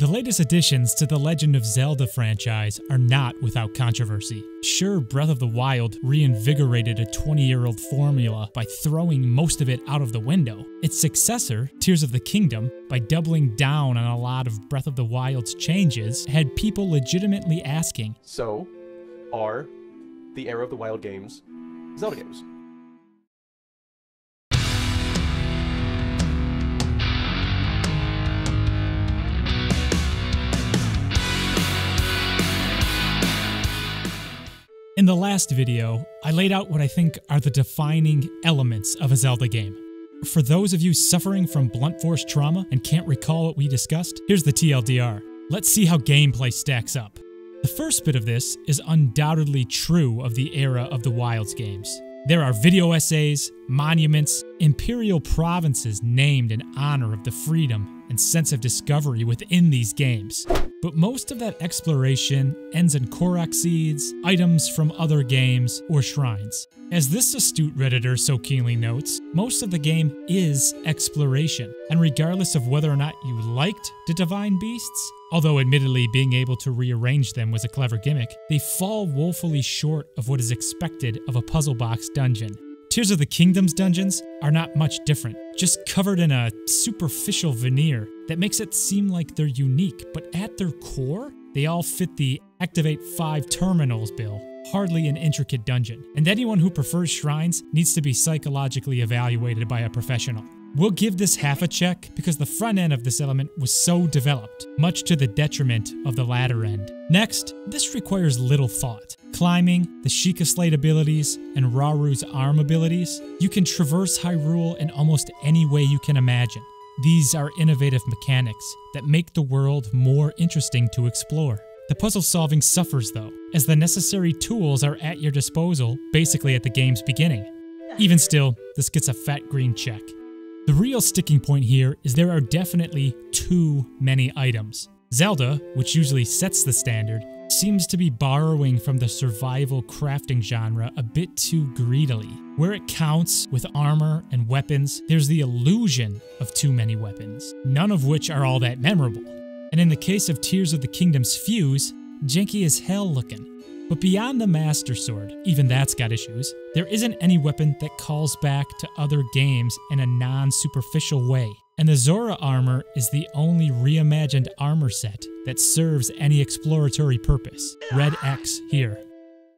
The latest additions to the Legend of Zelda franchise are not without controversy. Sure, Breath of the Wild reinvigorated a 20 year old formula by throwing most of it out of the window. Its successor, Tears of the Kingdom, by doubling down on a lot of Breath of the Wild's changes, had people legitimately asking So, are the Era of the Wild games Zelda games? The last video, I laid out what I think are the defining elements of a Zelda game. For those of you suffering from blunt force trauma and can't recall what we discussed, here's the TLDR. Let's see how gameplay stacks up. The first bit of this is undoubtedly true of the era of the Wilds games. There are video essays, monuments, imperial provinces named in honor of the freedom and sense of discovery within these games. But most of that exploration ends in Korok seeds, items from other games, or shrines. As this astute Redditor so keenly notes, most of the game is exploration, and regardless of whether or not you liked the Divine Beasts, although admittedly being able to rearrange them was a clever gimmick, they fall woefully short of what is expected of a puzzle box dungeon. Tears of the Kingdom's dungeons are not much different, just covered in a superficial veneer that makes it seem like they're unique, but at their core, they all fit the Activate 5 terminals bill, hardly an intricate dungeon. And anyone who prefers shrines needs to be psychologically evaluated by a professional. We'll give this half a check because the front end of this element was so developed, much to the detriment of the latter end. Next, this requires little thought. Climbing, the Sheikah Slate abilities, and Rauru's arm abilities, you can traverse Hyrule in almost any way you can imagine. These are innovative mechanics that make the world more interesting to explore. The puzzle solving suffers though, as the necessary tools are at your disposal basically at the game's beginning. Even still, this gets a fat green check. The real sticking point here is there are definitely too many items. Zelda, which usually sets the standard, seems to be borrowing from the survival crafting genre a bit too greedily. Where it counts with armor and weapons, there's the illusion of too many weapons, none of which are all that memorable. And in the case of Tears of the Kingdom's fuse, janky as hell looking. But beyond the Master Sword, even that's got issues, there isn't any weapon that calls back to other games in a non superficial way. And the Zora armor is the only reimagined armor set that serves any exploratory purpose. Red X here.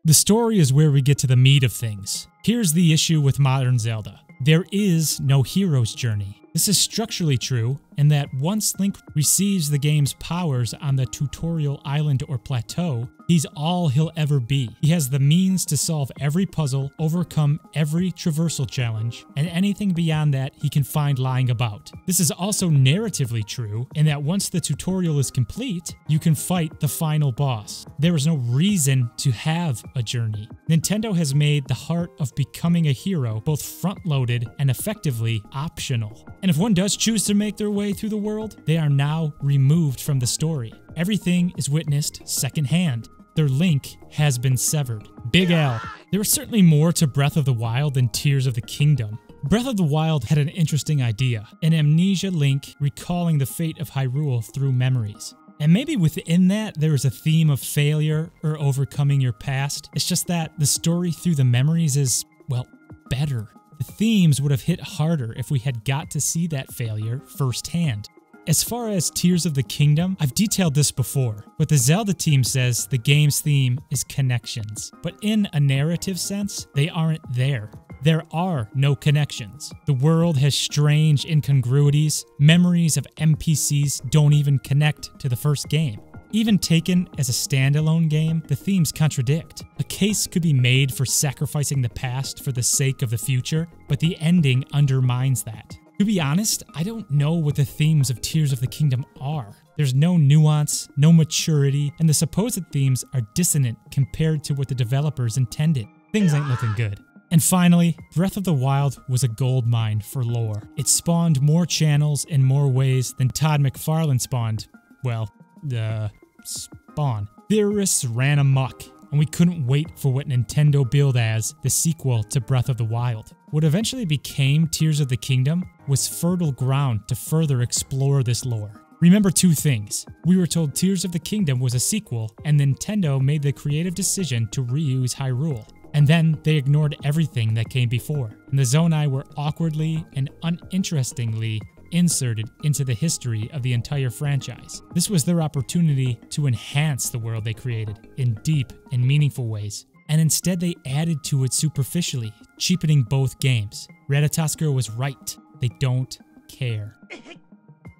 The story is where we get to the meat of things. Here's the issue with modern Zelda there is no hero's journey. This is structurally true in that once Link receives the game's powers on the tutorial island or plateau, he's all he'll ever be. He has the means to solve every puzzle, overcome every traversal challenge, and anything beyond that he can find lying about. This is also narratively true in that once the tutorial is complete, you can fight the final boss. There is no reason to have a journey. Nintendo has made the heart of becoming a hero both front loaded and effectively optional. And if one does choose to make their way through the world, they are now removed from the story. Everything is witnessed secondhand. Their link has been severed. Big L. There is certainly more to Breath of the Wild than Tears of the Kingdom. Breath of the Wild had an interesting idea an amnesia link recalling the fate of Hyrule through memories. And maybe within that, there is a theme of failure or overcoming your past. It's just that the story through the memories is, well, better. The themes would have hit harder if we had got to see that failure firsthand. As far as Tears of the Kingdom, I've detailed this before, but the Zelda team says the game's theme is connections. But in a narrative sense, they aren't there. There are no connections. The world has strange incongruities. Memories of NPCs don't even connect to the first game. Even taken as a standalone game, the themes contradict. A case could be made for sacrificing the past for the sake of the future, but the ending undermines that. To be honest, I don't know what the themes of Tears of the Kingdom are. There's no nuance, no maturity, and the supposed themes are dissonant compared to what the developers intended. Things ain't looking good. And finally, Breath of the Wild was a goldmine for lore. It spawned more channels in more ways than Todd McFarlane spawned, well, uh, Spawn. Theorists ran amok, and we couldn't wait for what Nintendo billed as the sequel to Breath of the Wild. What eventually became Tears of the Kingdom was fertile ground to further explore this lore. Remember two things. We were told Tears of the Kingdom was a sequel, and Nintendo made the creative decision to reuse Hyrule. And then they ignored everything that came before, and the Zonai were awkwardly and uninterestingly inserted into the history of the entire franchise. This was their opportunity to enhance the world they created in deep and meaningful ways. And instead, they added to it superficially, cheapening both games. Ratatoskr was right. They don't care.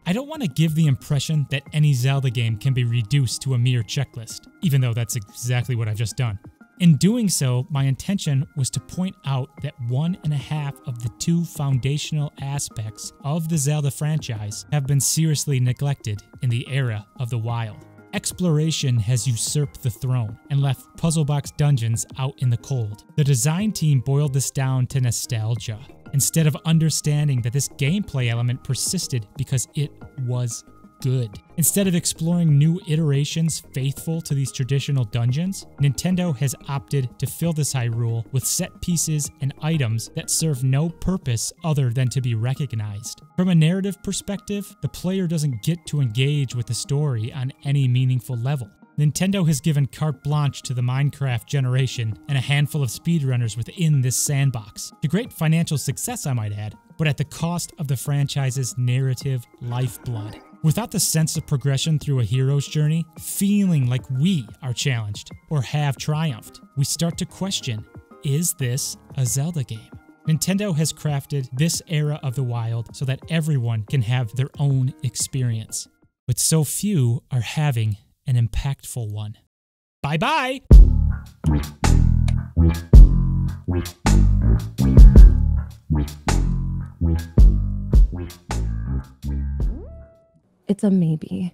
I don't want to give the impression that any Zelda game can be reduced to a mere checklist, even though that's exactly what I've just done. In doing so, my intention was to point out that one and a half of the two foundational aspects of the Zelda franchise have been seriously neglected in the era of the wild. Exploration has usurped the throne and left puzzle box dungeons out in the cold. The design team boiled this down to nostalgia instead of understanding that this gameplay element persisted because it was good. Instead of exploring new iterations faithful to these traditional dungeons, Nintendo has opted to fill this Hyrule with set pieces and items that serve no purpose other than to be recognized. From a narrative perspective, the player doesn't get to engage with the story on any meaningful level. Nintendo has given carte blanche to the Minecraft generation and a handful of speedrunners within this sandbox. To great financial success, I might add, but at the cost of the franchise's narrative lifeblood. Without the sense of progression through a hero's journey, feeling like we are challenged or have triumphed, we start to question is this a Zelda game? Nintendo has crafted this era of the wild so that everyone can have their own experience, but so few are having an impactful one. Bye bye! It's a maybe.